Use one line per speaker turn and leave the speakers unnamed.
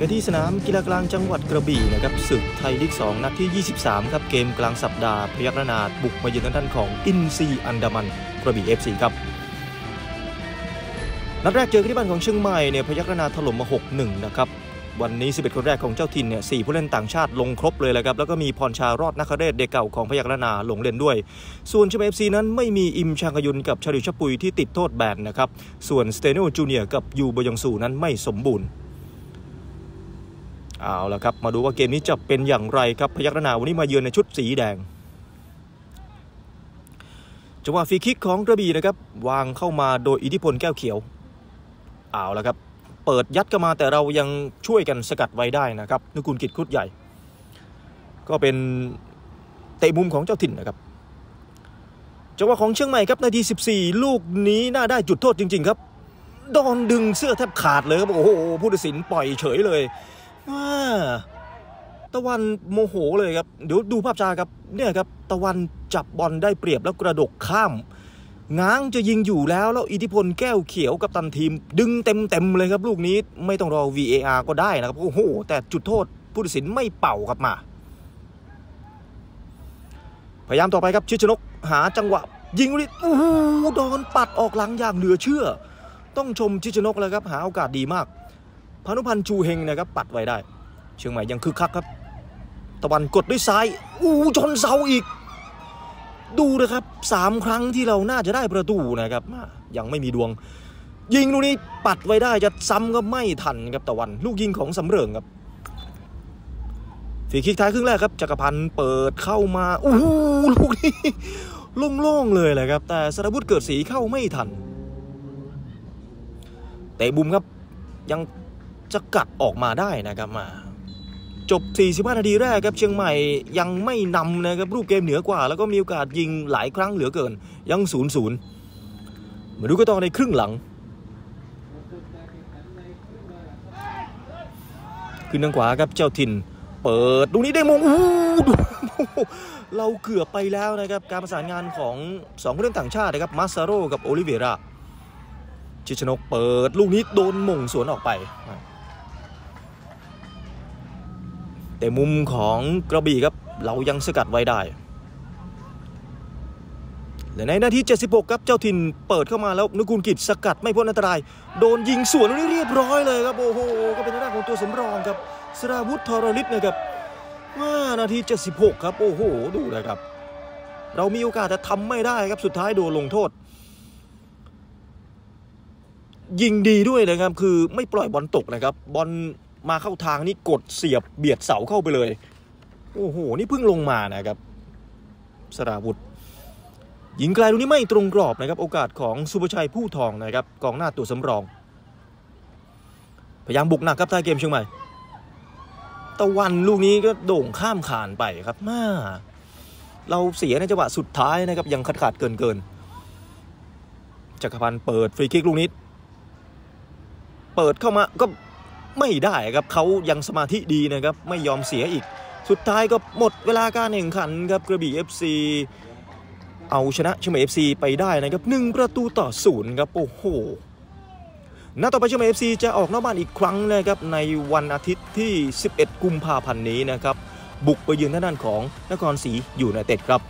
กันที่สนามกีฬากลางจังหวัดกระบี่นะครับศึกไทยลีก 2 นัดที่ 23 ครับ เกมกลางสัปดาห์พยัคฆ์นาดบุกมาเยือนทางด้านของอินซีอันดามันกระบี่ FC ครับ นัดแรกเจอกันที่บ้านของเชียงใหม่เนี่ยพยัคฆ์นาถล่มมา 6-1 นะครับ วันนี้ 11 คนแรกของเจ้าถิ่นเนี่ยสผู้เล่นต่างชาติลงครบเลยแหละครับ แล้วก็มีพรชารอดนักเรศเด็กเก่าของพยัคฆ์นาลงเล่นด้วย ส่วนเชียงใหม่ FC นั้นไม่มีอิมชางกยุนกับชาลิชปุยที่ติดโทษแบนนะครับ ส่วนสเตโนจูเนียกับยูบยองซูนั้นไม่สมบูรณ์ เอาละครับมาดูว่าเกมนี้จะเป็นอย่างไรครับพยัคฆ์นาวันนี้มาเยือนในชุดสีแดงจังหวะฟรีคิกของกระบี่นะครับวางเข้ามาโดยอิทธิพลแก้วเขียวเอาละครับเปิดยัดเข้ามาแต่เรายังช่วยกันสกัดไว้ได้นะครับนุกุลกิจครุฑใหญ่ ก็เป็นเตะมุมของเจ้าถิ่นนะครับจังหวะของเชียงใหม่ครับนาที 14 ลูกนี้น่าได้จุดโทษจริง ๆ ครับโดนดึงเสื้อแทบขาดเลยครับโอ้โหผู้ตัดสินปล่อยเฉยเลย ตะวันโมโหเลยครับ เดี๋ยวดูภาพช้าครับ เนี่ยครับ ตะวันจับบอลได้เปรียบแล้วกระดกข้าม ง้างจะยิงอยู่แล้ว แล้วอิทธิพลแก้วเขียวกับตันทีม ดึงเต็มเต็มเลยครับ ลูกนี้ไม่ต้องรอ VAR ก็ได้นะครับ โอ้โห แต่จุดโทษผู้ตัดสินไม่เป่าครับมา พยายามต่อไปครับชิชนกหาจังหวะ ยิงลูกนี้โอ้โหโดนปัดออกหลังอย่างเหลือเชื่อ ต้องชมชิชนกแล้วครับหาโอกาสดีมาก พานุพันธ์ชูเฮงนะครับปัดไว้ได้ เชียงใหม่ยังคึกคักครับ ตะวันกดด้วยซ้ายอู้ชนเสาอีก ดูนะครับสามครั้งที่เราน่าจะได้ประตูนะครับยังไม่มีดวง ยิงลูกนี้ปัดไว้ได้จะซ้ำก็ไม่ทันครับตะวัน ลูกยิงของสำเริงครับฝีคิกท้ายครึ่งแรกครับจักรพันธ์เปิดเข้ามาอู้ลูกนี้โล่งๆเลยแหละครับ แต่สระบุตรเกิดสีเข้าไม่ทันเตะบุมครับยัง จะกัดออกมาได้นะครับมาจบ 45 นาทีแรกครับเชียงใหม่ยังไม่นำนะครับรูปเกมเหนือกว่า แล้วก็มีโอกาสยิงหลายครั้งเหลือเกิน ยังศูนมาดูกันต่อในครึ่งหลัง ขึ้นทางขวาครับเจ้าถิ่น เปิดดูนี้ได้มงอู้เราเกือบไปแล้วนะครับ การประสานงานของสองผู้เล่นต่างชาตินะครับมาซาโรกับโอลิเวราชิชนกเปิดลูกนี้โดนมงสวนออกไป แต่มุมของกระบี่ครับเรายังสกัดไว้ได้ และในนาที 76 ครับเจ้าถิ่นเปิดเข้ามาแล้วนุกูลกิจสกัดไม่พ้นอันตราย โดนยิงสวนนี่เรียบร้อยเลยครับ โอ้โห ก็เป็นหน้าของตัวสำรองครับสราวุธทรลิตนะครับว่านาที 76 ครับ โอ้โห ดูเลยครับ เรามีโอกาสจะทำไม่ได้ครับสุดท้ายโดนลงโทษ ยิงดีด้วยนะครับคือไม่ปล่อยบอลตกนะครับบอล มาเข้าทางนี่กดเสียบเบียดเสาเข้าไปเลย โอ้โห นี่เพิ่งลงมานะครับ สราวุธยิงไกลตรงนี้ไม่ตรงกรอบนะครับ โอกาสของสุภชัยผู้ทองนะครับกองหน้าตัวสำรอง พยายามบุกหนักครับท้ายเกมเชียงใหม่ ตะวันลูกนี้ก็โด่งข้ามขานไปครับมาเราเสียในจังหวะสุดท้ายนะครับ ยังขาดขาดเกินเกินจักรพันธ์เปิดฟรีคิกลูกนี้ เปิดเข้ามาก็ ไม่ได้ครับเขายังสมาธิดีนะครับไม่ยอมเสียอีก สุดท้ายก็หมดเวลาการแข่งขันครับกระบี่ FC เอาชนะเชียงใหม่ FC ไปได้นะครับหนึ่งประตูต่อศูนย์ครับโอ้โหนัดต่อไปเชียงใหม่ FC จะออกนอกบ้านอีกครั้งนะครับในวันอาทิตย์ที่ 11 กุมภาพันธ์นี้นะครับบุกไปยืนทางด้านของนครศรีอยู่ในเต็ดครับ